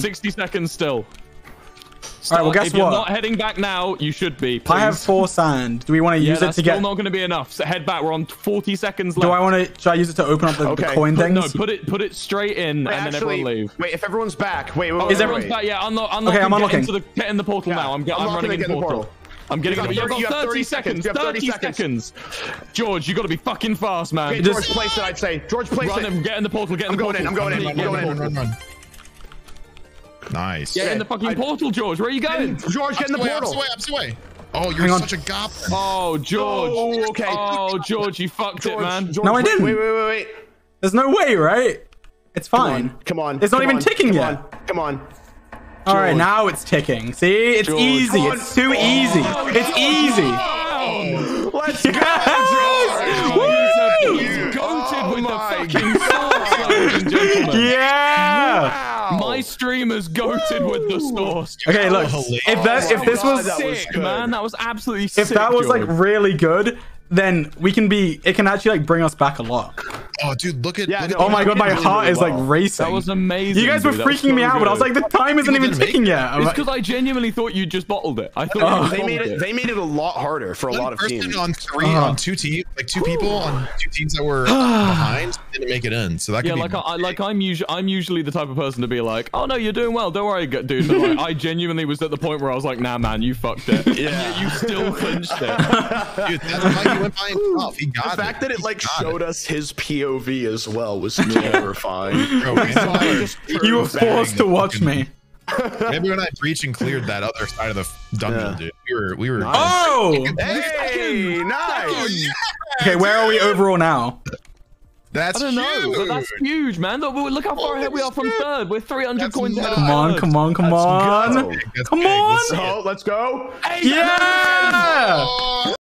60 seconds still. All right, well, guess if you're not heading back now, you should be. I have four sand. Do we want to Yeah, use it that's to still not going to be enough. So head back. We're on 40 seconds left. Do I want to? Should I use it to open up the, the coin Put, things? no, put it put it straight in, Wait, and then everyone leave. wait, if everyone's back, wait, wait, Oh, wait, is everyone's wait. back? Yeah, unlock, unlock Okay, I'm get unlocking. Into the, get in the portal Yeah, now. I'm, get, I'm unlocking running to in the in the portal. I'm getting. You got You've got 30 you have 30 30 seconds. seconds. You have 30 30 seconds. George, you got to be fucking fast, man. Okay, Just- George, place it, I'd say. George, place Run it. him. Get in the portal. Get in I'm the going portal. in, I'm going in, I'm going in. portal. Run, run, run. Nice. Get in the fucking I- portal, George. Where are you going? George, get in the way, portal. opposite way, opposite way. Oh, you're Hang on. such a goblin. Oh, George. Oh, okay. Oh, George, you fucked it, George, man. George, No, I didn't. Wait, wait, wait, wait. There's no way, right? It's fine. Come on. It's not even on, ticking come yet. On, come on. All right, now it's ticking. See, it's George. easy. It's too oh, easy. It's easy. Let's go, Yes! George. He's, he's goated with the oh fucking sauce, ladies and gentlemen. Yeah. Wow. My streamer's goated with the sauce. Okay, look. hilarious. If that, if this God, was, that was sick, good. man. That was absolutely sick. if that was like really good, then we can be. It can actually like bring us back a lot. Oh, dude, look at. Yeah, look no, at Oh my god, my really, heart really is like racing. that was amazing. You guys were dude. That was freaking me so out, but I was like, the time isn't even ticking yet. I'm It's like, because I genuinely thought you just bottled it. I thought Oh. They just made bottled it. They made it a lot harder for a lot One of person teams. on three Uh-huh. on two teams, like two people on two teams that were behind didn't make it in. So that could Yeah, be like I, like I'm usually I'm usually the type of person to be like, oh no, you're doing well, don't worry, dude. But like, I genuinely was at the point where I was like, nah, man, you fucked it. Yeah. you still clinched it. Dude, that's why he went by himself. He got The fact that it like showed us his POV as well was terrifying. Bro, we saw it just you were bang forced to watch me. Maybe when I breached and cleared that other side of the dungeon, Yeah. dude. We were, we were. Oh. hey, nice. Okay, where are we overall now? That's I don't know, huge. but that's huge, man. Look, look how far Oh, ahead we are from shit. third. We're 300 That's coins ahead. of nuts. Come on, come on, come Let's on. go. That's Come big. on. Let's see it. So let's go. Yeah. Oh,